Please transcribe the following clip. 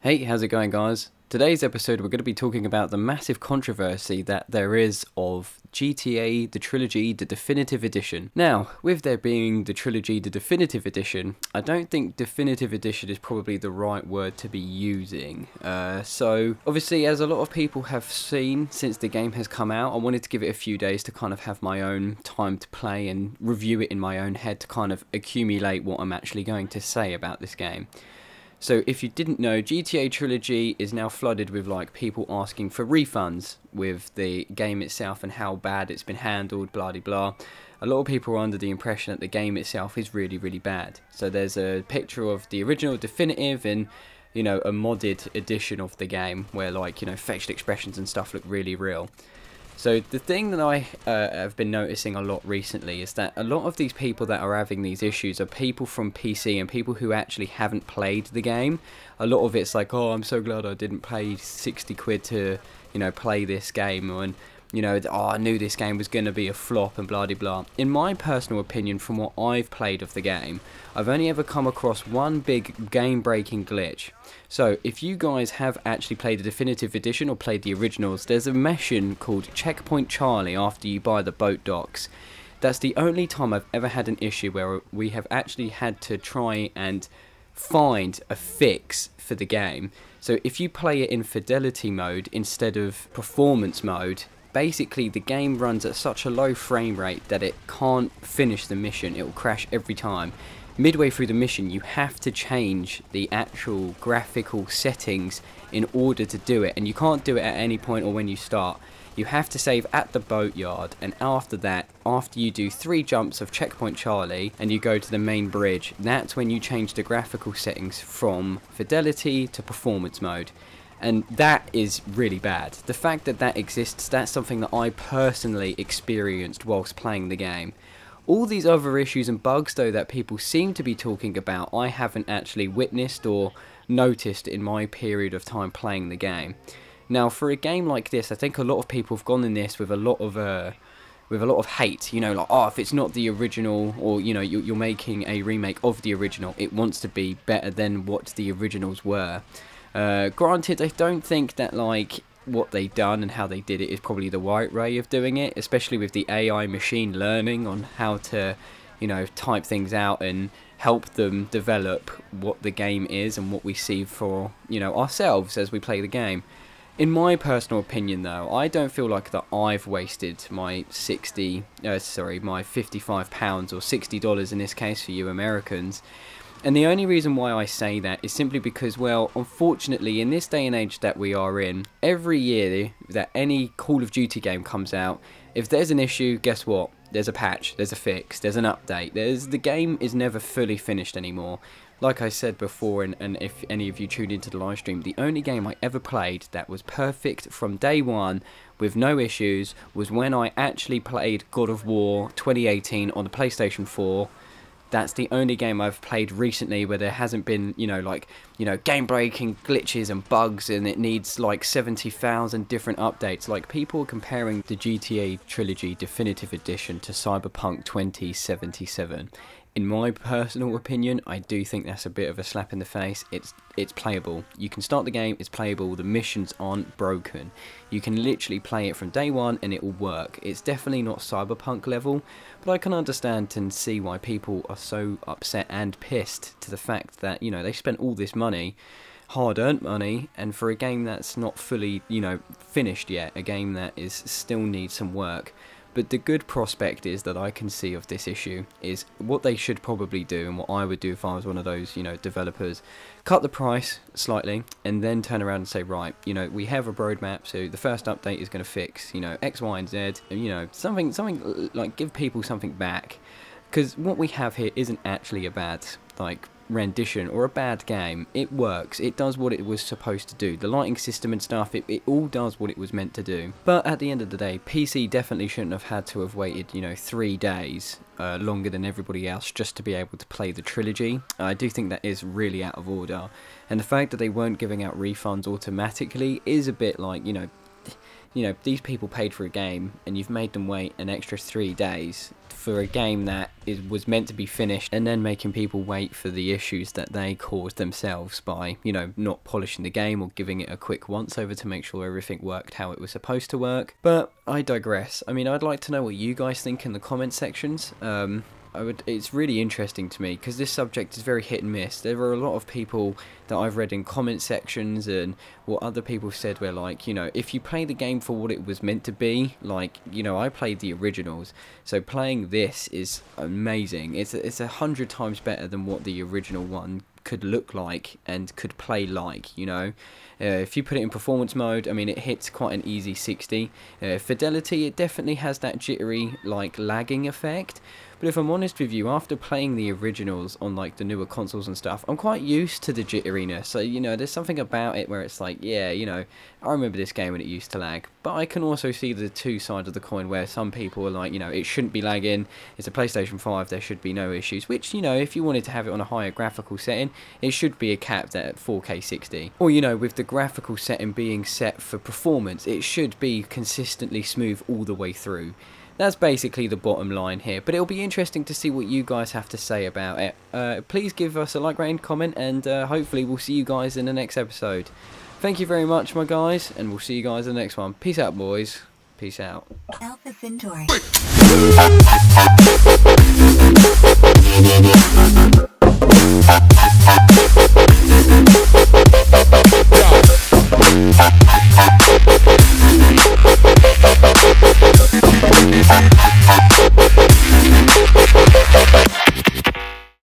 Hey, how's it going, guys? Today's episode, we're going to be talking about the massive controversy that there is of GTA, the trilogy, the definitive edition. Now, with there being the trilogy, the definitive edition, I don't think definitive edition is probably the right word to be using. Uh, so, obviously, as a lot of people have seen since the game has come out, I wanted to give it a few days to kind of have my own time to play and review it in my own head to kind of accumulate what I'm actually going to say about this game. So if you didn't know, GTA Trilogy is now flooded with like people asking for refunds with the game itself and how bad it's been handled, blah blah blah. A lot of people are under the impression that the game itself is really really bad. So there's a picture of the original definitive and you know a modded edition of the game where like you know facial expressions and stuff look really real. So the thing that I uh, have been noticing a lot recently is that a lot of these people that are having these issues are people from PC and people who actually haven't played the game. A lot of it's like, oh, I'm so glad I didn't pay 60 quid to, you know, play this game, and you know, oh, I knew this game was going to be a flop and blah blah blah. In my personal opinion, from what I've played of the game, I've only ever come across one big game-breaking glitch. So, if you guys have actually played the definitive edition or played the originals, there's a mission called Checkpoint Charlie after you buy the boat docks. That's the only time I've ever had an issue where we have actually had to try and find a fix for the game. So if you play it in fidelity mode instead of performance mode, basically the game runs at such a low frame rate that it can't finish the mission. It will crash every time. Midway through the mission, you have to change the actual graphical settings in order to do it, and you can't do it at any point or when you start. You have to save at the boatyard, and after that, after you do three jumps of Checkpoint Charlie and you go to the main bridge, that's when you change the graphical settings from fidelity to performance mode and that is really bad. The fact that that exists, that's something that I personally experienced whilst playing the game. All these other issues and bugs though that people seem to be talking about, I haven't actually witnessed or noticed in my period of time playing the game. Now for a game like this, I think a lot of people have gone in this with a lot of uh, with a lot of hate, you know, like, oh, if it's not the original, or, you know, you're making a remake of the original, it wants to be better than what the originals were. Uh, granted, I don't think that like what they've done and how they did it is probably the right way of doing it, especially with the AI machine learning on how to, you know, type things out and help them develop what the game is and what we see for, you know, ourselves as we play the game. In my personal opinion, though, I don't feel like that I've wasted my 60, uh, sorry, my 55 pounds or 60 dollars in this case for you Americans and the only reason why I say that is simply because, well, unfortunately, in this day and age that we are in, every year that any Call of Duty game comes out, if there's an issue, guess what? There's a patch, there's a fix, there's an update. There's the game is never fully finished anymore. Like I said before, and, and if any of you tuned into the live stream, the only game I ever played that was perfect from day one with no issues was when I actually played God of War 2018 on the PlayStation 4 that's the only game I've played recently where there hasn't been, you know, like, you know, game breaking glitches and bugs and it needs like 70,000 different updates. Like, people comparing the GTA Trilogy Definitive Edition to Cyberpunk 2077 in my personal opinion, I do think that's a bit of a slap in the face. It's it's playable. You can start the game, it's playable, the missions aren't broken. You can literally play it from day one and it will work. It's definitely not cyberpunk level, but I can understand and see why people are so upset and pissed to the fact that, you know, they spent all this money, hard earned money, and for a game that's not fully, you know, finished yet, a game that is still needs some work but the good prospect is that I can see of this issue is what they should probably do and what I would do if I was one of those, you know, developers. Cut the price slightly and then turn around and say, right, you know, we have a roadmap, so the first update is going to fix, you know, X, Y, and Z, and, you know, something, something like give people something back. Because what we have here isn't actually a bad, like, rendition or a bad game, it works. It does what it was supposed to do. The lighting system and stuff, it, it all does what it was meant to do. But at the end of the day, PC definitely shouldn't have had to have waited, you know, three days uh, longer than everybody else just to be able to play the trilogy. I do think that is really out of order. And the fact that they weren't giving out refunds automatically is a bit like, you know, you know, these people paid for a game and you've made them wait an extra three days for a game that is, was meant to be finished and then making people wait for the issues that they caused themselves by, you know, not polishing the game or giving it a quick once over to make sure everything worked how it was supposed to work. But I digress. I mean, I'd like to know what you guys think in the comment sections. Um, I would. It's really interesting to me because this subject is very hit and miss. There are a lot of people that I've read in comment sections and what other people said were like, you know, if you play the game for what it was meant to be, like, you know, I played the originals, so playing this is amazing. It's it's a hundred times better than what the original one could look like and could play like, you know. Uh, if you put it in performance mode, I mean, it hits quite an easy 60. Uh, fidelity, it definitely has that jittery, like, lagging effect. But if I'm honest with you, after playing the originals on, like, the newer consoles and stuff, I'm quite used to the jitteriness. So, you know, there's something about it where it's like, yeah, you know, I remember this game when it used to lag. But I can also see the two sides of the coin where some people are like, you know, it shouldn't be lagging. It's a PlayStation 5, there should be no issues. Which, you know, if you wanted to have it on a higher graphical setting, it should be a capped at 4K 60. Or, you know, with the graphical setting being set for performance, it should be consistently smooth all the way through. That's basically the bottom line here, but it'll be interesting to see what you guys have to say about it. Uh, please give us a like, rating, comment, and uh, hopefully we'll see you guys in the next episode. Thank you very much, my guys, and we'll see you guys in the next one. Peace out, boys. Peace out. Alpha Centauri. Ha ha ha!